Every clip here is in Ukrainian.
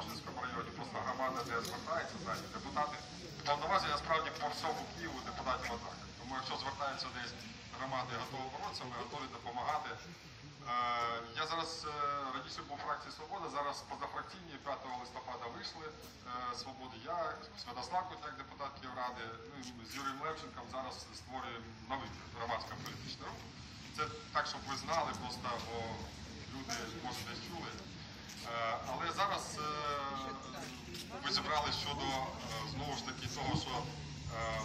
обраний районі, просто громада не звертається знаєте, депутати. Повноваження справді по всьому Києву депутатів однакові. Тому якщо звертаються десь громади готові боротися, ми готові допомагати. Е, Я зараз е, раніше був фракції Свобода, зараз позафракційні 5 листопада вийшли е, Свободи. Я Святослав Котяк, депутат Київради, ну, з Юрієм Левченком зараз створюємо новий громадський політичний рух. Це так, щоб ви знали, просто бо люди може десь чули. Е, Але зараз е, ви зібрали щодо е, знову ж таки того, що е,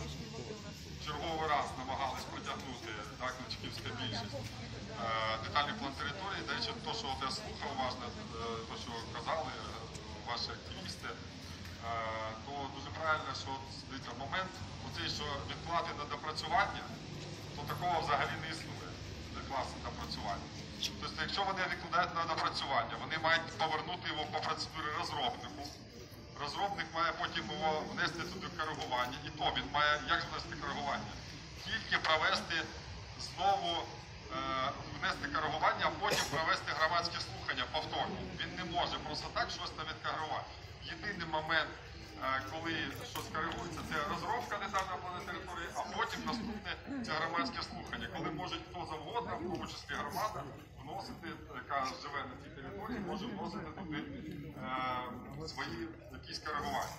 черговий раз намагались протягнути так, Кничківська більшість. Е, Детальний план території, до речі, то, що от я слухав уважно, е, то, що казали е, ваші активісти, е, то дуже правильно, що дивіться, момент, оцей, що відплати на допрацювання, то такого взагалі не існує для класу допрацювання. Тобто, якщо вони відкладають на допрацювання, вони мають повернути його по процедурі розробнику. Розробник має потім його внести туди коригування, і то він має як внести коригування? Тільки провести знову е, внести коригування, а потім провести громадські слухання повторно. Він не може просто так щось там відкоригувати. Єдиний момент, е, коли щось коригується, це розробка детального плану території, а потім наступне це громадське слухання, коли може хто завгодно, в тому числі громада, вносити, яка живе на цій території, може вносити туди е, свої якісь коригування.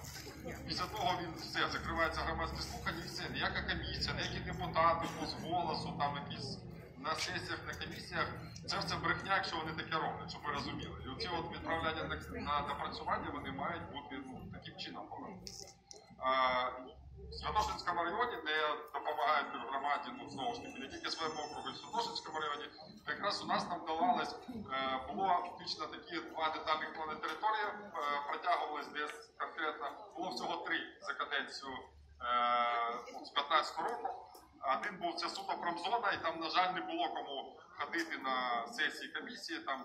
Після того він все, закривається громадське слухання і все. Ніяка комісія, ніякі депутати, з голосу, там якісь на сесіях, на комісіях. Це все брехня, якщо вони таке роблять, щоб ви розуміли. І оці от відправляння на, напрацювання вони мають бути ну, таким чином повернути. В Святошинському районі, де допомагають громаді, ну знову ж таки, не тільки своєму округу, в Святошинському районі, якраз у нас там давалось, е, було фактично такі два детальних плани території, е, протягувались десь конкретно, було всього три за каденцію е, з 15 року. Один був це суто промзона, і там, на жаль, не було кому ходити на сесії комісії. Там,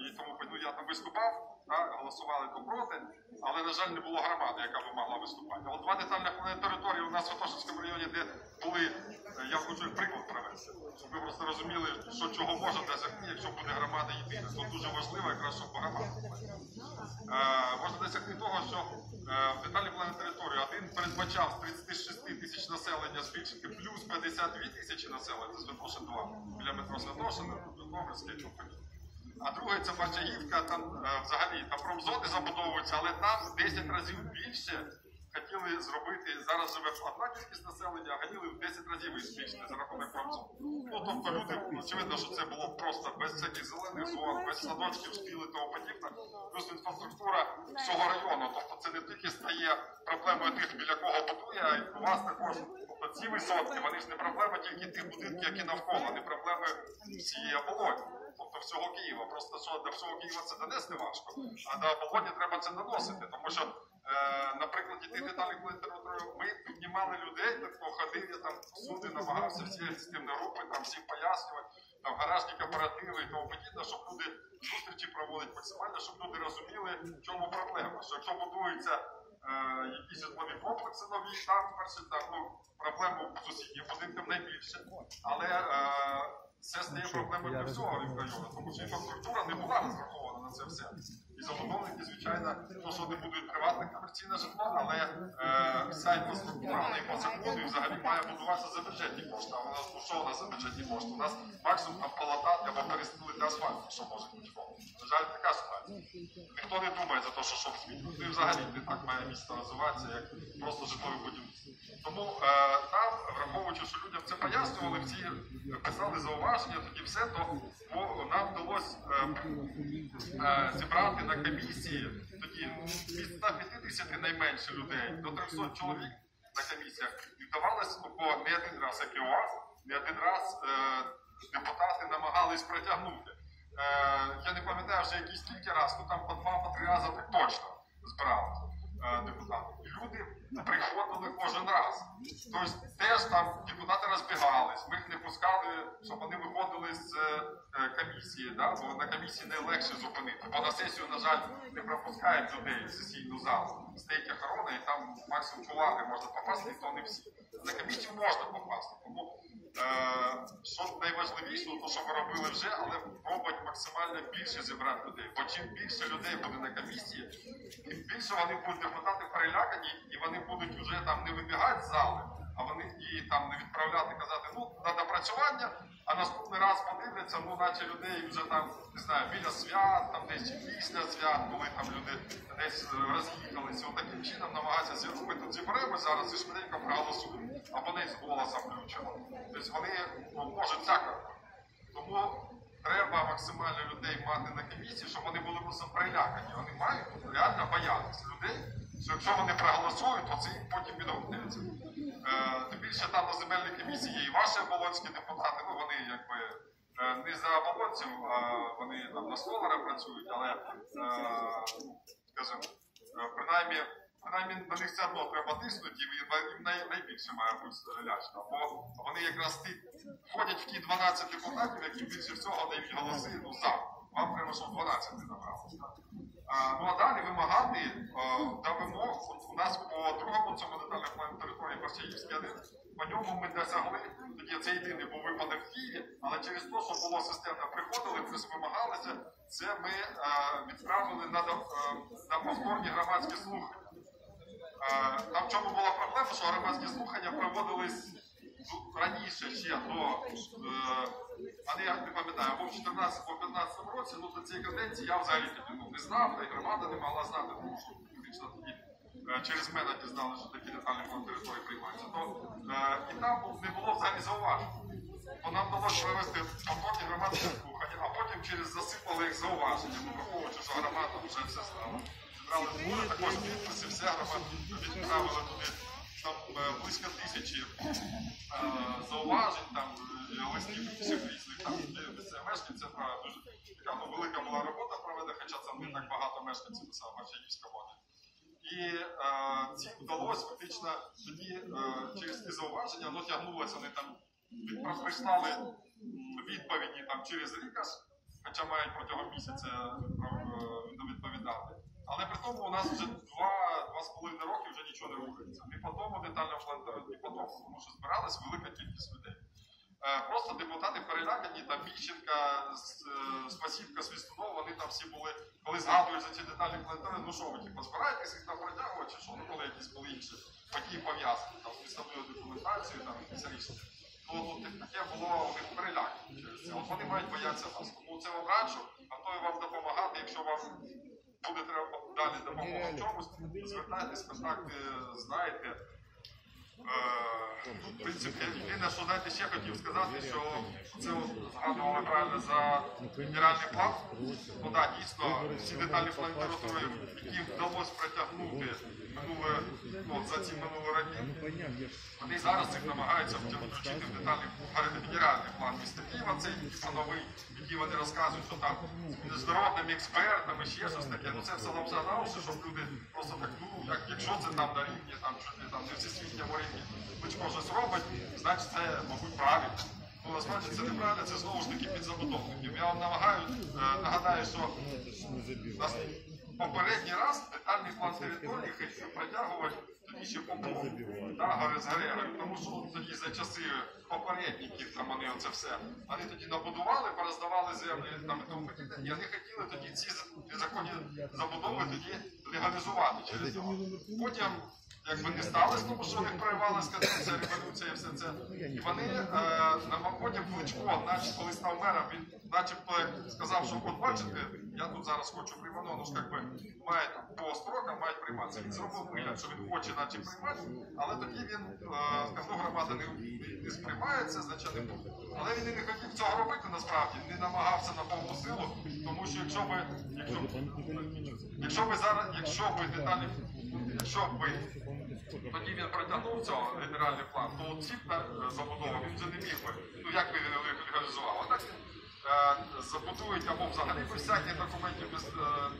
і тому ну, я там виступав, так, голосували то проти, але, на жаль, не було громади, яка би могла виступати. От два детальних території у нас в Святошинському районі, де були, е, я хочу приклад привести, щоб ви просто розуміли, що чого може досягти, якщо буде громада єдина. Тут дуже важливо, якраз щоб громада. була. Е, можна досягти того, що е, в детальній плані території один передбачав з 36 тисяч населення збільшити плюс 52 тисячі населення, це Святошин 2, біля метро Святошин, Житомирське і тому подібне. А друге це Борчагівка, там е, взагалі там промзони забудовуються, але там 10 разів більше хотіли зробити, зараз живе одна кількість населення, а хотіли в 10 разів збільшити за рахунок промзон. Ну тобто люди, очевидно, що це було просто без всяких зелених зон, без садочків, шкіл і тому подібне. Плюс інфраструктура всього району. Тобто це не тільки стає проблемою тих, біля кого будує, а й у вас також тобто, ці висотки, вони ж не проблема тільки тих будинків, які навколо, не проблеми всієї оболоні. Тобто всього Києва. Просто що до всього Києва це донести важко, а до оболоні треба це наносити. Тому що, е, наприклад, ті деталі, коли територію, ми піднімали людей, так хто ходив, я там всюди намагався всі системні групи, там всім пояснювати, там гаражні кооперативи і тому подібне, щоб люди зустрічі проводять максимально, щоб люди розуміли, в чому проблема. Що якщо будується е, якісь житлові комплекси нові, там перше там ну, проблему сусідніх будинків найбільше. Але е, це стає проблемою для всього району, тому що інфраструктура не була розрахована на це все. І забудовники, звичайно, то, що вони будують приватне комерційне житло, але е, вся інфраструктура вона і по закону і взагалі має будуватися за бюджетні кошти. А у нас ну, що у нас за бюджетні кошти? У нас максимум там полотати або перестілити асфальт, що може бути. На жаль, така ситуація. Ніхто не думає за те, що щоб змінити. І взагалі не так має місто розвиватися, як просто житлове будівництво. Тому е, там, враховуючи, що людям це пояснювали, всі писали зауваження, тоді все, то нам вдалося е, е, зібрати на комісії тоді від 150 найменше людей до 300 чоловік на комісіях. І вдавалося, бо не один раз, як і у вас, не один раз е, депутати намагались протягнути. Е, я не пам'ятаю вже якісь кілька разів, ну там по два, по три рази так точно збиралися е, депутати. І люди приходили кожен раз. Тобто теж там депутати розбігались, ми їх не пускали, щоб вони виходили з е, комісії, да? бо на комісії не легше зупинити. Бо на сесію, на жаль, не пропускають людей в сесійну залу. Стоїть охорона і там максимум кулари можна попасти, і то не всі. На комісію можна попасти. Е, що найважливіше. то що ми робили вже, але пробують максимально більше зібрати людей. Бо чим більше людей буде на комісії, тим більше вони будуть депутати перелякані, і вони будуть вже там не вибігати з зали, а вони і там не відправляти, казати, ну на допрацювання, а наступний раз подивляться, ну наче людей вже там не знаю, біля свят, там десь після свят, коли там люди десь е, роз'їхалися. Таким чином намагаються зі- ми тут зіберемо зараз і швиденько проголосуємо. Або не з голосом включимо. Тобто вони ну, можуть всяко. Тому треба максимально людей мати на комісії, щоб вони були просто перелякані. Вони мають реально боятися людей, що якщо вони проголосують, то це їм потім відгукнеться. Е, тим більше там на земельній комісії є і ваші оболонські депутати, ну вони якби е, не за оболонців, а вони там на столара працюють, але е, скажімо, принаймні. Принаймні на них все одно треба тиснути, і їм найбільше має бути лячно. Бо вони якраз ті входять в ті 12 депутатів, які більше всього дають голоси ну, за. Вам треба, щоб 12 не набралося. А, ну а вимагати та вимог. У нас по другому цьому детальному плану території Борщаївський один, по ньому ми досягли, тоді це єдиний був випадок в Києві, але через те, що було системно приходили, плюс вимагалися, це ми відправили на, на повторні громадські слухання. Там в чому була проблема, що громадські слухання проводились ну, раніше ще до, е, а не я не пам'ятаю, або в 14 або 15 році, ну до цієї каденції я взагалі не знав, та й громада не могла знати, тому що фактично тоді е, через мене дізнали, що такі детальні план території приймаються. То, е, і там не було взагалі зауважень. То нам вдалося провести повторні громадські слухання, а потім через засипали їх зауваженнями, враховуючи, що громада вже все знала. Зібрали також підписи, вся громада відправили туди там е, близько тисячі е, зауважень, там е, листів всіх різних, там де місцеві мешканці. Це дуже така ну, велика була робота проведена, хоча це не так багато мешканців писав Марчаївська моді. І цим вдалося фактично тоді через ті зауваження, ну тягнулося, вони там прислали відповіді там через Рікас, хоча мають протягом місяця відповідати. Але при тому у нас вже два, два з половиною роки вже нічого не рухається. Ні по тому детальному плану, ні по тому, тому що збиралась велика кількість людей. Е, Просто депутати перелякані, там е, Спасівка, Свистунов, вони там всі були, коли згадують за ці детальні планетари, ну що ви, типу, збираєтесь їх там протягувати, чи що, ну коли якісь були інші події пов'язані, там, з містобною документацією, там, якісь рішення. То ну, таке було у них перелякання через це. От вони мають боятися нас. Тому це вам раджу, готові вам допомагати, якщо вам буде треба далі допомога в чомусь, звертайтесь, контакти знаєте. Е, В принципі, єдине, що ще хотів сказати, що це згадували правильно за генеральний план. Ну так, дійсно, всі детальні плани території, які вдалося протягнути минуле, ну, за ці минулі роки, вони зараз їх намагаються включити в детальний в генеральний план міста Києва, цей новий, який вони розказують, що там з міжнародними експертами, ще щось таке. Ну це все лапсанавши, щоб люди просто так, ну, як, якщо це там на рівні, там, не там не всесвітньому рівні, Кличко щось робить, значить це, мабуть, правильно. Ну, насправді це неправильно, це знову ж таки під забудовників. Я вам намагаю, е, нагадаю, що попередній раз детальний план території хотів протягувати тоді ще Попов, з Грегорем, тому що тоді за часи попередників там вони оце все. Вони тоді набудували, пороздавали землі там і тому подібне. І вони хотіли тоді ці незаконні забудови тоді легалізувати через нього. Потім якби не сталося, тому що у них проривалася революція і все це. І вони е, на потім Кличко, наче коли став мером, він начебто сказав, що от бачите, я тут зараз хочу приймати, ну ж якби має по строкам мають прийматися. Він зробив вигляд, що він хоче наче приймати, але тоді він ну громада не, сприймається, значить не буде. Але він і не хотів цього робити насправді, не намагався на повну силу, тому що якщо ви, якщо, якщо ви зараз, якщо ви деталі, якщо ви тоді він протягнув цього генеральний план, то ці е, забудови він вже не міг би. Ну як би він легалізував? А так е, забудують або взагалі без всяких документів, без е,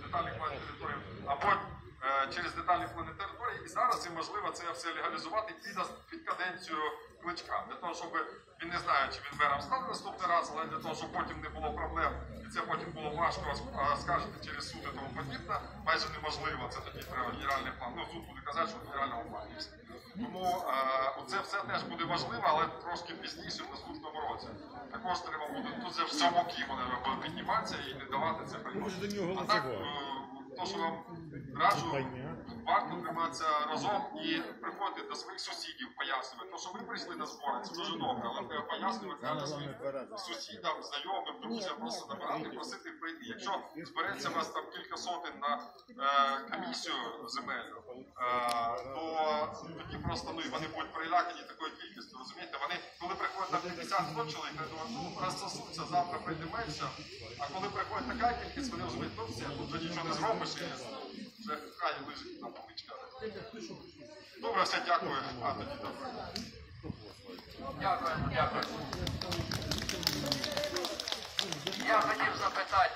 детальних планів території, або е, через детальні плани території. І зараз і можливо це все легалізувати і під каденцію кличка. Для того, щоб він не знає, чи він мером стане наступний раз, але для того, щоб потім не було проблем, це потім було важко а, через суд і тому подібне, майже неможливо. Це такий треба генеральний план. Ну, суд буде казати, що в генеральному плані. все. Тому це все теж буде важливо, але трошки пізніше в наступному році. Також треба буде тут це в цьому вони підніматися і не давати це приймати. А так, е, то, що вам раджу, варто триматися разом і приходити до своїх сусідів, пояснювати. То, що ви прийшли на збори, це дуже добре, але треба пояснювати треба своїм сусідам, знайомим, друзям, просто набирати, просити прийти. Якщо збереться вас там кілька сотень на е, комісію земельну, е, то тоді просто ну, і вони будуть перелякані такою кількістю. Розумієте, вони коли приходять на 50 100 чоловік, вони думають, ну розсосуться, завтра прийде менше. А коли приходить така кількість, вони розуміють, ну все, тут вже нічого не зробиш, і вже хай лежить на поличка. Добре, все, дякую. Дякую, дякую. Я хотів запитати,